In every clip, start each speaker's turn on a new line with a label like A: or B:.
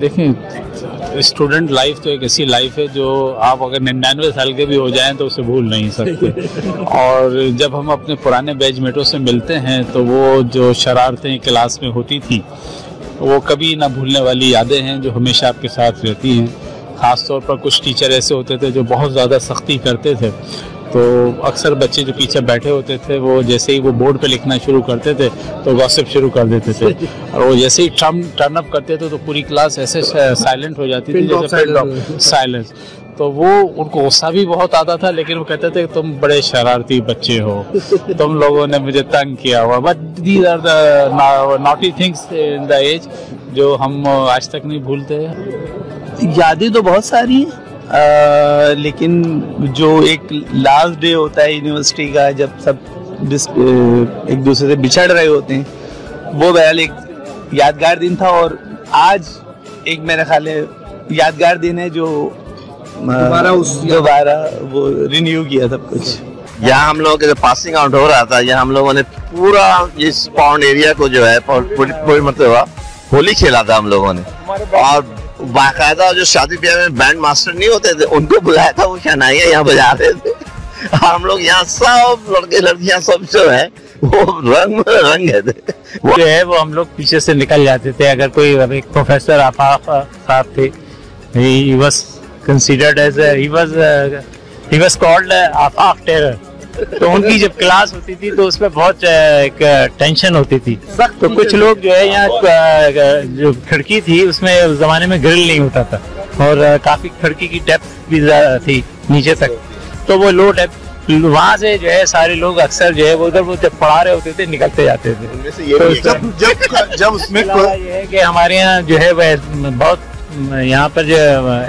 A: देखें student life तो एक ऐसी लाइफ है जो आप अगर निन्यानवे साल के भी हो जाएँ तो उसे भूल नहीं सकते। और जब हम अपने पुराने बैचमेटों से मिलते हैं तो वो जो शरारतें क्लास में होती थी वो कभी ना भूलने वाली यादें हैं जो हमेशा आपके साथ रहती हैं। ख़ास तौर पर कुछ टीचर ऐसे होते थे जो बहुत ज़्यादा सख्ती करते थे। तो अक्सर बच्चे जो पीछे बैठे होते थे वो जैसे ही वो बोर्ड पे लिखना शुरू करते थे तो गॉसिप शुरू कर देते थे। और वो जैसे ही टर्न टर्न अप करते थे तो पूरी क्लास ऐसे साइलेंट हो जाती थी जैसे साइलेंस तो वो उनको गुस्सा भी बहुत आता था लेकिन वो कहते थे तुम बड़े शरारती बच्चे हो। तुम लोगों ने मुझे तंग किया हुआ। But these are the naughty things in the age जो हम आज तक नहीं भूलते।
B: यादें तो बहुत सारी हैं। आ, लेकिन जो एक लास्ट डे होता है यूनिवर्सिटी का जब सब एक दूसरे से बिछड़ रहे होते हैं वो बहरहाल एक यादगार दिन था और आज एक मेरा ख्याल है यादगार दिन है जो दोबारा उस दोबारा वो रिन्यू किया सब कुछ।
C: यहाँ हम लोगों के पासिंग आउट हो रहा था यहाँ हम लोगों ने पूरा इस पाउंड एरिया को जो है पूरी मतलब होली खेला था हम लोगों ने। और बाकायदा जो शादी ब्याह में बैंड मास्टर नहीं होते थे, उनको बुलाया था, वो शनाइया यहाँ बजा रहे थे। हम लोग यहाँ सब लड़के लड़कियाँ सब जो है, वो रंग रंग है। थे
A: वो जो है, वो हम लोग पीछे से निकल जाते थे। अगर कोई एक प्रोफेसर आफाक साहब थे he was considered as he was he was called Afaq terror तो उनकी जब क्लास होती थी तो उसमें बहुत एक टेंशन होती थी। तो कुछ लोग जो है यहाँ जो खिड़की थी उसमें उस जमाने में ग्रिल नहीं होता था और काफ़ी खिड़की की डेप्थ भी थी नीचे तक। तो वो लो डेप्थ वहाँ से जो है सारे लोग अक्सर जो है वो उधर वो जब पढ़ा रहे होते थे निकलते जाते थे। तो जब जब जब उसमें ये है कि हमारे यहाँ जो है वह बहुत यहाँ पर जो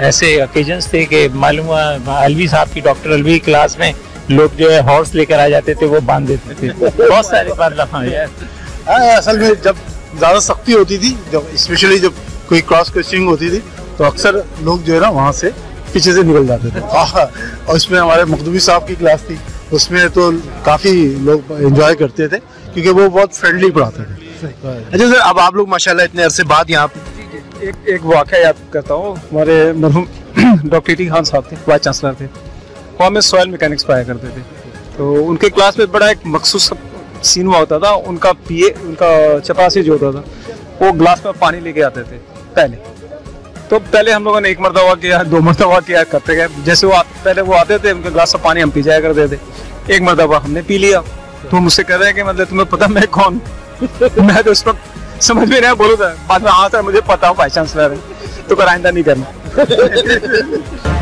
A: ऐसे ओकेजन्स थे कि मालूम हुआ अलवी साहब की डॉक्टर अलवी क्लास में लोग जो है हॉर्स लेकर आ जाते थे वो बाँध देते थे। बहुत सारे बार दफ़ा
D: हाँ, असल में जब ज़्यादा सख्ती होती थी जब स्पेशली जब कोई क्रॉस क्वेश्चनिंग होती थी तो अक्सर लोग जो है ना वहाँ से पीछे से निकल जाते थे। हाँ, और उसमें हमारे मखदूबी साहब की क्लास थी उसमें तो काफ़ी लोग एंजॉय करते थे क्योंकि वो बहुत फ्रेंडली पढ़ाते थे। अच्छा सर अब आप लोग माशाल्लाह इतने अरसे बाद यहाँ एक एक वाक़ याद करता हूँ। हमारे मरहूम डॉक्टर टी खान साहब थे वाइस चांसलर थे। वो हमें सॉयल मैकेनिक्स पढ़ाया करते थे। तो उनके क्लास में बड़ा एक मखसूस सीन हुआ होता था, उनका पीए उनका चपासी जो होता था, वो ग्लास में पानी लेके आते थे, पहले। तो पहले हम लोगों ने एक मरतबा किया, दो मरतबा किया, करते गए। जैसे वो पहले वो आते थे, उनके ग्लास में पानी हम पी जाया करते थे। एक मरतबा हमने पी लिया। तो मुझसे कह रहे हैं कि मतलब तुम्हें पता मैं कौन? मैं तो उस वक्त समझ में नहीं बोलू बाद में हाँ सर मुझे पता हो बाई चांस तो कर आइंदा नहीं करना।